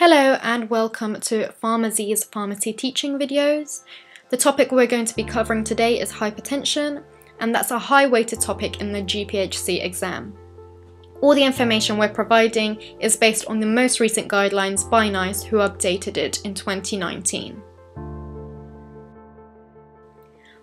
Hello and welcome to PharmaZee's pharmacy teaching videos. The topic we're going to be covering today is hypertension, and that's a high weighted topic in the GPHC exam. All the information we're providing is based on the most recent guidelines by NICE who updated it in 2019.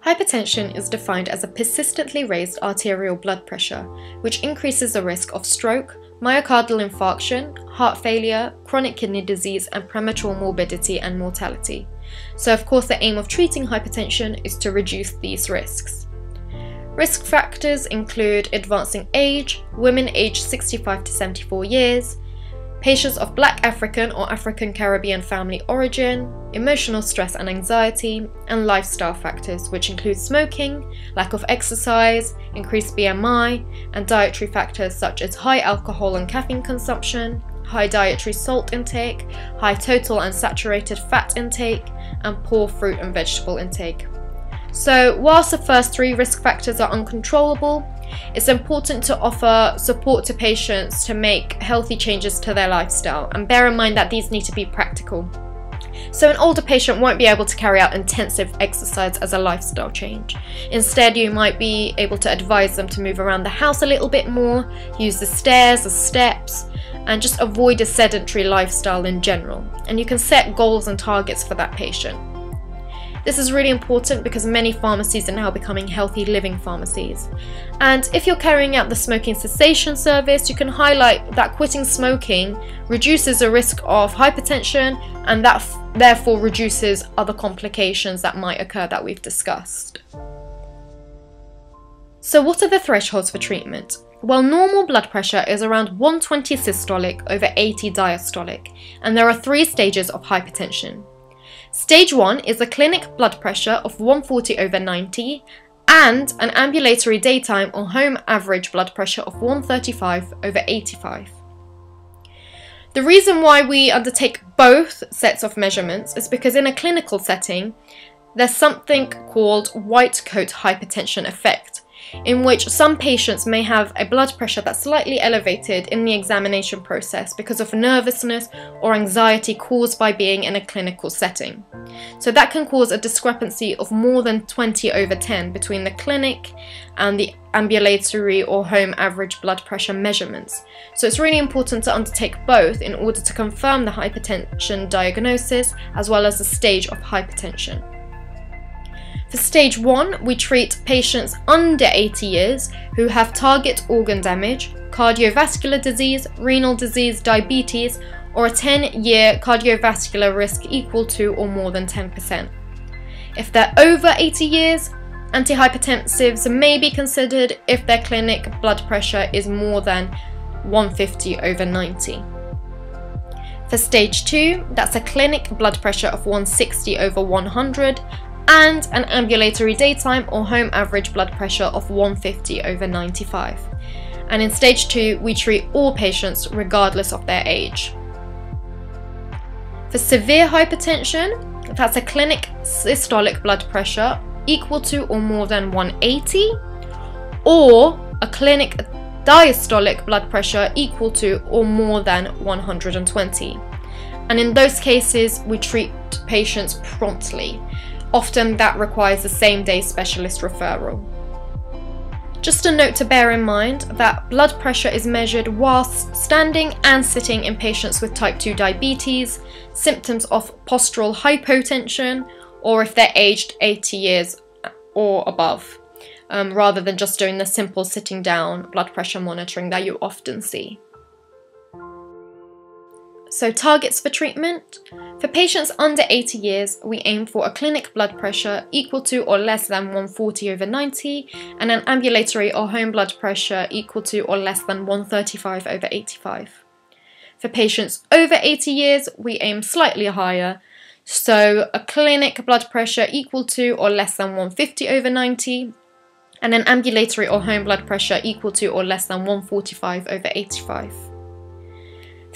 Hypertension is defined as a persistently raised arterial blood pressure, which increases the risk of stroke, myocardial infarction, heart failure, chronic kidney disease, and premature morbidity and mortality. So, of course, the aim of treating hypertension is to reduce these risks. Risk factors include advancing age, women aged 65 to 74 years, patients of Black African or African Caribbean family origin, emotional stress and anxiety, and lifestyle factors, which include smoking, lack of exercise, increased BMI, and dietary factors such as high alcohol and caffeine consumption, high dietary salt intake, high total and saturated fat intake, and poor fruit and vegetable intake. So, whilst the first three risk factors are uncontrollable, it's important to offer support to patients to make healthy changes to their lifestyle and bear in mind that these need to be practical. So, an older patient won't be able to carry out intensive exercise as a lifestyle change. Instead, you might be able to advise them to move around the house a little bit more, use the stairs as steps, and just avoid a sedentary lifestyle in general. And you can set goals and targets for that patient. This is really important because many pharmacies are now becoming healthy living pharmacies. And if you're carrying out the smoking cessation service, you can highlight that quitting smoking reduces the risk of hypertension and that therefore reduces other complications that might occur that we've discussed. So, what are the thresholds for treatment? Well, normal blood pressure is around 120 systolic over 80 diastolic, and there are three stages of hypertension. Stage 1 is a clinic blood pressure of 140 over 90 and an ambulatory daytime or home average blood pressure of 135 over 85. The reason why we undertake both sets of measurements is because in a clinical setting, there's something called white coat hypertension effect, in which some patients may have a blood pressure that's slightly elevated in the examination process because of nervousness or anxiety caused by being in a clinical setting. So that can cause a discrepancy of more than 20 over 10 between the clinic and the ambulatory or home average blood pressure measurements. So it's really important to undertake both in order to confirm the hypertension diagnosis as well as the stage of hypertension. For stage 1, we treat patients under 80 years who have target organ damage, cardiovascular disease, renal disease, diabetes, or a 10 year cardiovascular risk equal to or more than 10%. If they're over 80 years, antihypertensives may be considered if their clinic blood pressure is more than 150 over 90. For stage 2, that's a clinic blood pressure of 160 over 100 and an ambulatory daytime or home average blood pressure of 150 over 95. And in stage 2, we treat all patients regardless of their age. For severe hypertension, that's a clinic systolic blood pressure equal to or more than 180, or a clinic diastolic blood pressure equal to or more than 120. And in those cases, we treat patients promptly. Often that requires a same day specialist referral. Just a note to bear in mind that blood pressure is measured whilst standing and sitting in patients with type 2 diabetes, symptoms of postural hypotension, or if they're aged 80 years or above, um, rather than just doing the simple sitting down blood pressure monitoring that you often see. So, targets for treatment. For patients under 80 years, we aim for a clinic blood pressure equal to or less than 140 over 90 and an ambulatory or home blood pressure equal to or less than 135 over 85. For patients over 80 years, we aim slightly higher, so a clinic blood pressure equal to or less than 150 over 90 and an ambulatory or home blood pressure equal to or less than 145 over 85.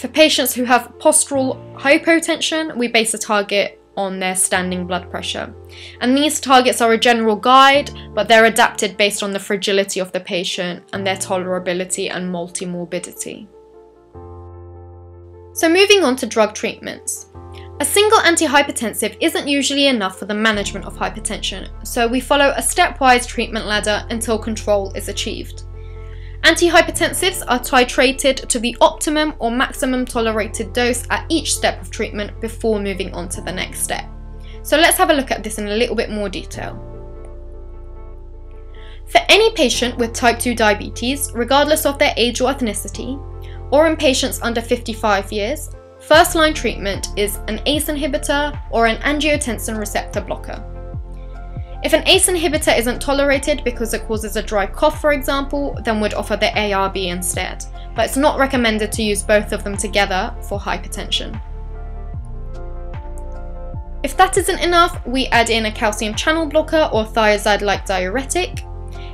For patients who have postural hypotension, we base a target on their standing blood pressure. And these targets are a general guide, but they're adapted based on the fragility of the patient and their tolerability and multimorbidity. So moving on to drug treatments. A single antihypertensive isn't usually enough for the management of hypertension, so we follow a stepwise treatment ladder until control is achieved. Antihypertensives are titrated to the optimum or maximum tolerated dose at each step of treatment before moving on to the next step. So let's have a look at this in a little bit more detail. For any patient with type 2 diabetes, regardless of their age or ethnicity, or in patients under 55 years, First line treatment is an ACE inhibitor or an angiotensin receptor blocker. If an ACE inhibitor isn't tolerated because it causes a dry cough, for example, then we'd offer the ARB instead, but it's not recommended to use both of them together for hypertension. If that isn't enough, we add in a calcium channel blocker or thiazide-like diuretic.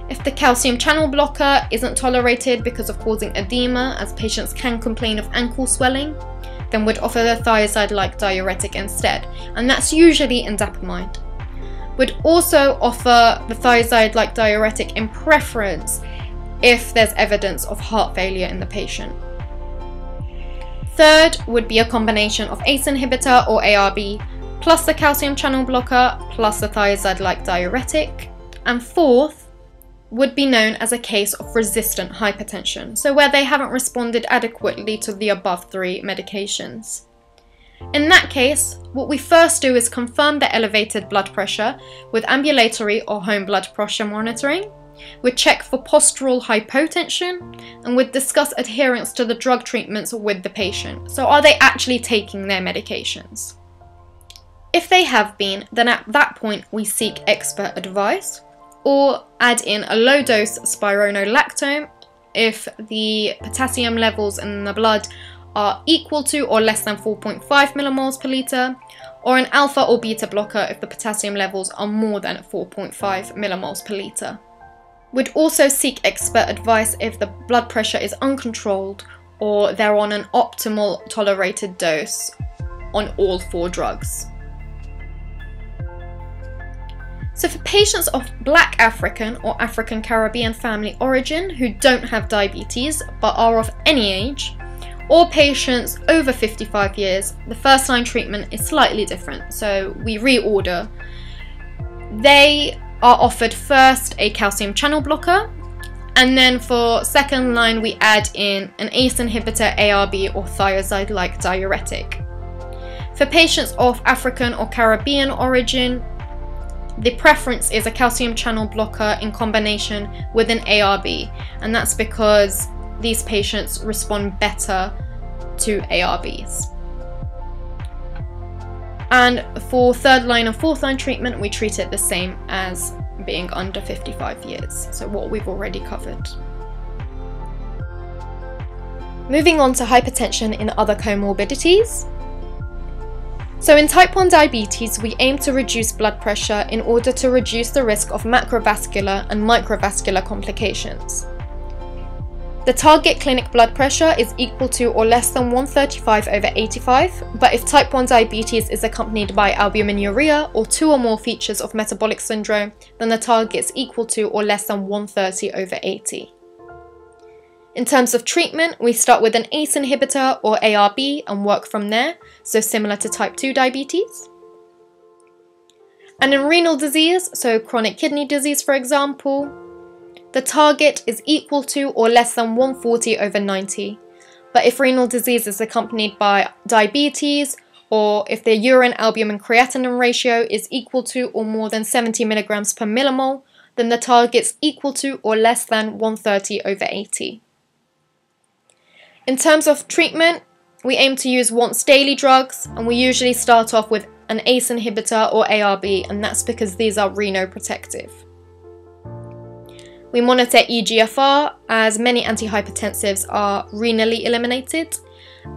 If the calcium channel blocker isn't tolerated because of causing edema, as patients can complain of ankle swelling, then we'd offer the thiazide-like diuretic instead, and that's usually indapamide. Would also offer the thiazide-like diuretic in preference if there's evidence of heart failure in the patient. Third would be a combination of ACE inhibitor or ARB plus the calcium channel blocker plus the thiazide-like diuretic. And fourth would be known as a case of resistant hypertension, so where they haven't responded adequately to the above three medications. In that case, what we first do is confirm the elevated blood pressure with ambulatory or home blood pressure monitoring. we check for postural hypotension and we discuss adherence to the drug treatments with the patient. So are they actually taking their medications? If they have been, then at that point we seek expert advice or add in a low dose spironolactone if the potassium levels in the blood are equal to or less than 4.5 millimoles per litre, or an alpha or beta blocker if the potassium levels are more than 4.5 millimoles per litre. Would also seek expert advice if the blood pressure is uncontrolled or they're on an optimal tolerated dose on all four drugs. So for patients of black African or African Caribbean family origin who don't have diabetes but are of any age, or patients over 55 years, the first line treatment is slightly different, so we reorder. They are offered first a calcium channel blocker, and then for second line we add in an ACE inhibitor, ARB or thiazide-like diuretic. For patients of African or Caribbean origin, the preference is a calcium channel blocker in combination with an ARB, and that's because these patients respond better to ARBs. And for third line and fourth line treatment, we treat it the same as being under 55 years, so what we've already covered. Moving on to hypertension in other comorbidities. So in type 1 diabetes, we aim to reduce blood pressure in order to reduce the risk of macrovascular and microvascular complications. The target clinic blood pressure is equal to or less than 135 over 85, but if type 1 diabetes is accompanied by albuminuria or two or more features of metabolic syndrome, then the target is equal to or less than 130 over 80. In terms of treatment, we start with an ACE inhibitor or ARB and work from there, so similar to type 2 diabetes. And in renal disease, so chronic kidney disease for example, the target is equal to or less than 140 over 90. But if renal disease is accompanied by diabetes, or if the urine albumin and creatinine ratio is equal to or more than 70 milligrams per millimole, then the target's equal to or less than 130 over 80. In terms of treatment, we aim to use once daily drugs and we usually start off with an ACE inhibitor or ARB and that's because these are renoprotective. We monitor EGFR as many antihypertensives are renally eliminated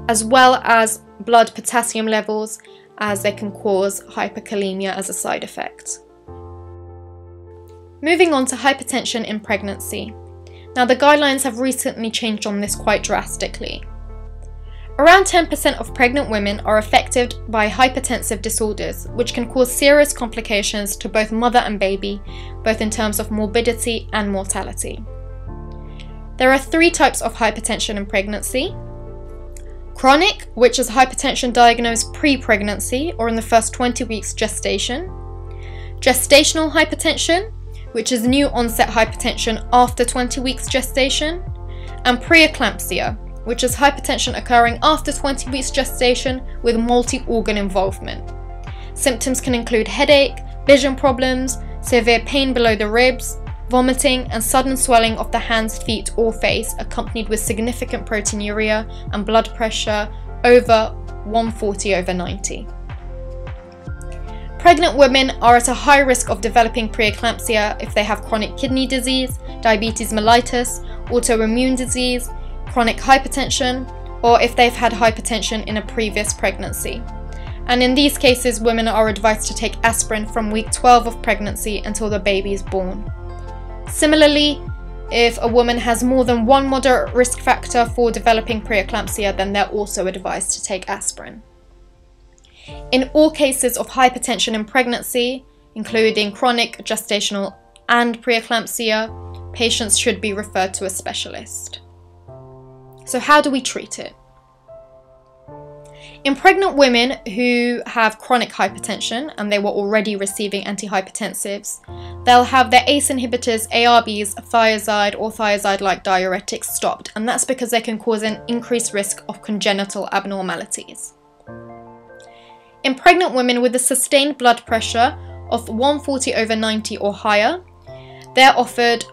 as well as blood potassium levels as they can cause hyperkalemia as a side effect. Moving on to hypertension in pregnancy. Now, the guidelines have recently changed on this quite drastically. Around 10% of pregnant women are affected by hypertensive disorders, which can cause serious complications to both mother and baby, both in terms of morbidity and mortality. There are three types of hypertension in pregnancy Chronic, which is hypertension diagnosed pre pregnancy or in the first 20 weeks gestation. Gestational hypertension, which is new onset hypertension after 20 weeks gestation. And preeclampsia, which is hypertension occurring after 20 weeks gestation with multi organ involvement. Symptoms can include headache, vision problems, severe pain below the ribs, vomiting, and sudden swelling of the hands, feet, or face, accompanied with significant proteinuria and blood pressure over 140 over 90. Pregnant women are at a high risk of developing preeclampsia if they have chronic kidney disease, diabetes mellitus, autoimmune disease, chronic hypertension, or if they've had hypertension in a previous pregnancy. And in these cases, women are advised to take aspirin from week 12 of pregnancy until the baby is born. Similarly, if a woman has more than one moderate risk factor for developing preeclampsia, then they're also advised to take aspirin. In all cases of hypertension in pregnancy, including chronic, gestational, and preeclampsia, patients should be referred to a specialist. So, how do we treat it? In pregnant women who have chronic hypertension and they were already receiving antihypertensives, they'll have their ACE inhibitors, ARBs, thiazide, or thiazide like diuretics stopped, and that's because they can cause an increased risk of congenital abnormalities. In pregnant women with a sustained blood pressure of 140 over 90 or higher, they're offered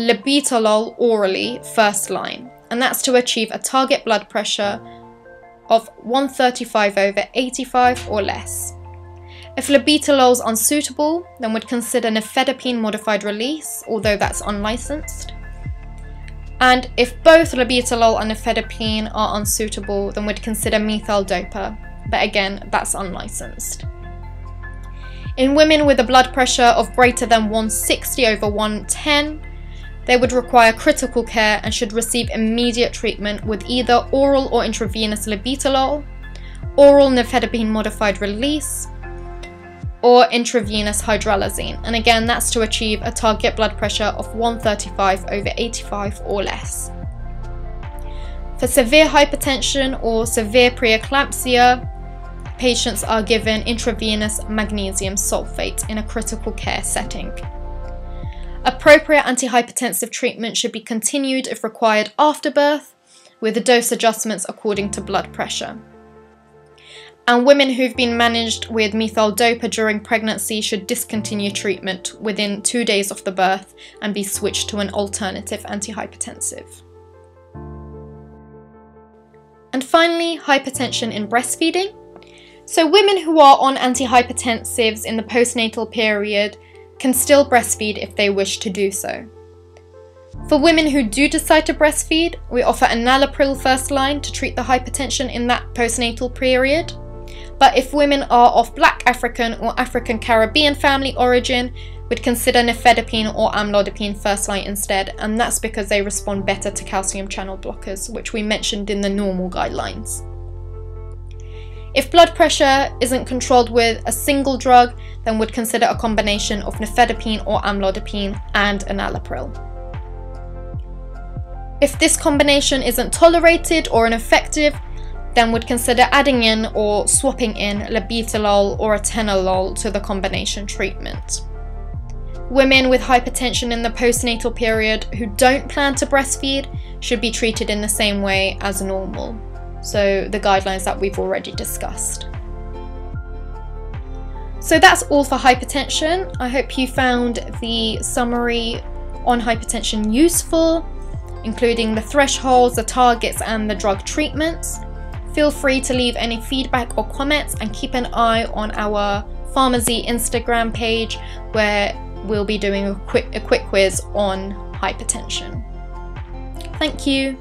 labetalol orally first line, and that's to achieve a target blood pressure of 135 over 85 or less. If labetalol is unsuitable, then we would consider nifedipine modified release, although that's unlicensed. And if both labetalol and nifedipine are unsuitable, then we would consider methyl dopa, but again, that's unlicensed. In women with a blood pressure of greater than 160 over 110, they would require critical care and should receive immediate treatment with either oral or intravenous labetalol, oral nifedipine modified release, or intravenous hydralazine. And again, that's to achieve a target blood pressure of 135 over 85 or less. For severe hypertension or severe preeclampsia, patients are given intravenous magnesium sulfate in a critical care setting. Appropriate antihypertensive treatment should be continued if required after birth, with dose adjustments according to blood pressure. And women who've been managed with methyl dopa during pregnancy should discontinue treatment within two days of the birth and be switched to an alternative antihypertensive. And finally, hypertension in breastfeeding. So, women who are on antihypertensives in the postnatal period can still breastfeed if they wish to do so. For women who do decide to breastfeed, we offer enalapril first line to treat the hypertension in that postnatal period. But if women are of Black African or African Caribbean family origin, we'd consider nifedipine or amlodipine first line instead, and that's because they respond better to calcium channel blockers, which we mentioned in the normal guidelines. If blood pressure isn't controlled with a single drug, then would consider a combination of nifedipine or amlodipine and enalapril. If this combination isn't tolerated or ineffective, then would consider adding in or swapping in labetalol or atenolol to the combination treatment. Women with hypertension in the postnatal period who don't plan to breastfeed should be treated in the same way as normal so the guidelines that we've already discussed. So that's all for hypertension. I hope you found the summary on hypertension useful, including the thresholds, the targets, and the drug treatments. Feel free to leave any feedback or comments and keep an eye on our PharmaZee Instagram page where we'll be doing a quick, a quick quiz on hypertension. Thank you.